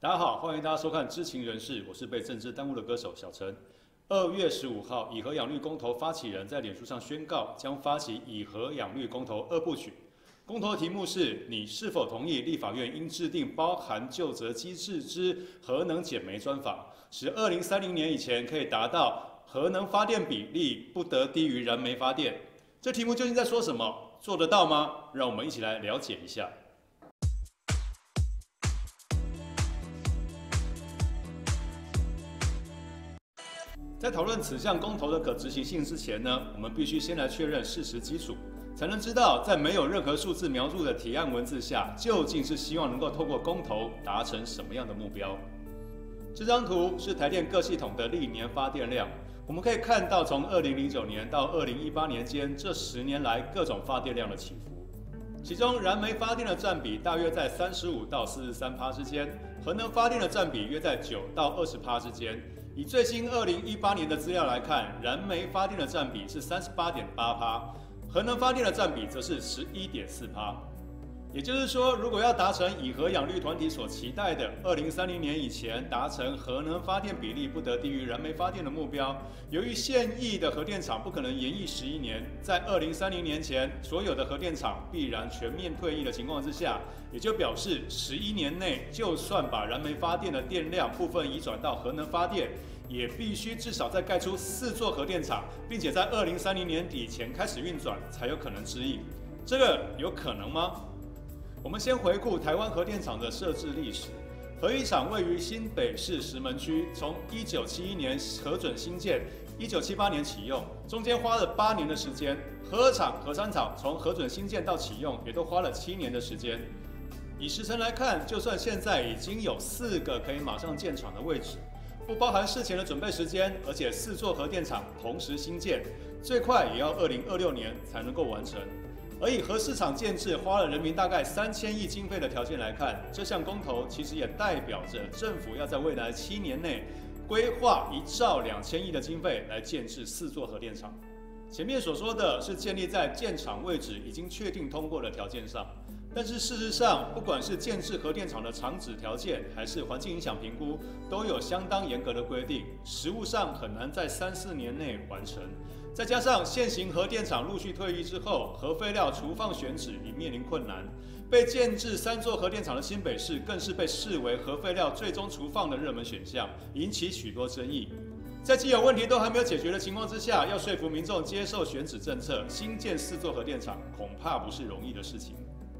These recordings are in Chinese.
大家好，欢迎大家收看《知情人士》，我是被政治耽误的歌手小陈。二月十五号，以核养绿公投发起人在脸书上宣告，将发起以核养绿公投二部曲。公投题目是你是否同意立法院应制定包含就责机制之核能减煤专法，使二零三零年以前可以达到核能发电比例不得低于燃煤发电？这题目究竟在说什么？做得到吗？让我们一起来了解一下。在讨论此项公投的可执行性之前呢，我们必须先来确认事实基础，才能知道在没有任何数字描述的提案文字下，究竟是希望能够透过公投达成什么样的目标。这张图是台电各系统的历年发电量，我们可以看到从二零零九年到二零一八年间这十年来各种发电量的起伏，其中燃煤发电的占比大约在三十五到四十三之间，核能发电的占比约在九到二十帕之间。以最新二零一八年的资料来看，燃煤发电的占比是三十八点八趴，核能发电的占比则是十一点四趴。也就是说，如果要达成以核养绿团体所期待的二零三零年以前达成核能发电比例不得低于燃煤发电的目标，由于现役的核电厂不可能延役十一年，在二零三零年前所有的核电厂必然全面退役的情况之下，也就表示十一年内就算把燃煤发电的电量部分移转到核能发电。也必须至少再盖出四座核电厂，并且在二零三零年底前开始运转，才有可能之役。这个有可能吗？我们先回顾台湾核电厂的设置历史。核一厂位于新北市石门区，从一九七一年核准新建，一九七八年启用，中间花了八年的时间。核二厂、核三厂从核准新建到启用，也都花了七年的时间。以时程来看，就算现在已经有四个可以马上建厂的位置。不包含事前的准备时间，而且四座核电厂同时新建，最快也要二零二六年才能够完成。而以核市场建制花了人民大概三千亿经费的条件来看，这项公投其实也代表着政府要在未来七年内规划一兆两千亿的经费来建制四座核电厂。前面所说的是建立在建厂位置已经确定通过的条件上。但是事实上，不管是建制核电厂的厂址条件，还是环境影响评估，都有相当严格的规定，实务上很难在三四年内完成。再加上现行核电厂陆续退役之后，核废料储放选址已面临困难，被建制三座核电厂的新北市，更是被视为核废料最终储放的热门选项，引起许多争议。在既有问题都还没有解决的情况之下，要说服民众接受选址政策，新建四座核电厂，恐怕不是容易的事情。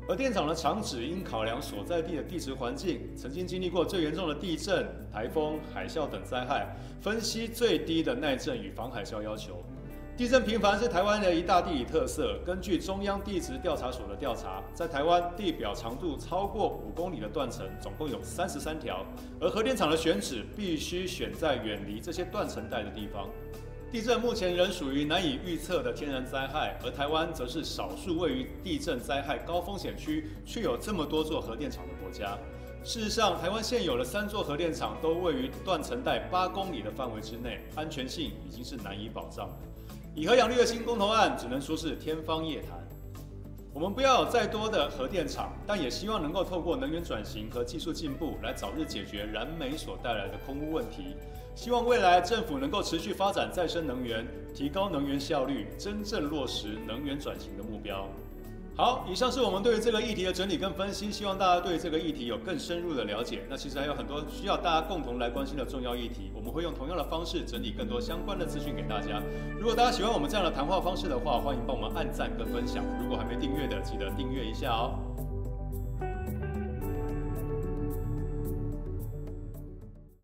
核电厂的厂址应考量所在地的地质环境，曾经经历过最严重的地震、台风、海啸等灾害，分析最低的耐震与防海啸要求。地震频繁是台湾的一大地理特色。根据中央地质调查所的调查，在台湾地表长度超过五公里的断层总共有三十三条，而核电厂的选址必须选在远离这些断层带的地方。地震目前仍属于难以预测的天然灾害，而台湾则是少数位于地震灾害高风险区却有这么多座核电厂的国家。事实上，台湾现有的三座核电厂都位于断层带八公里的范围之内，安全性已经是难以保障。以核养绿的新公投案只能说是天方夜谭。我们不要有再多的核电厂，但也希望能够透过能源转型和技术进步来早日解决燃煤所带来的空污问题。希望未来政府能够持续发展再生能源，提高能源效率，真正落实能源转型的目标。好，以上是我们对于这个议题的整理跟分析，希望大家对这个议题有更深入的了解。那其实还有很多需要大家共同来关心的重要议题，我们会用同样的方式整理更多相关的资讯给大家。如果大家喜欢我们这样的谈话方式的话，欢迎帮我们按赞跟分享。如果还没订阅的，记得订阅一下哦。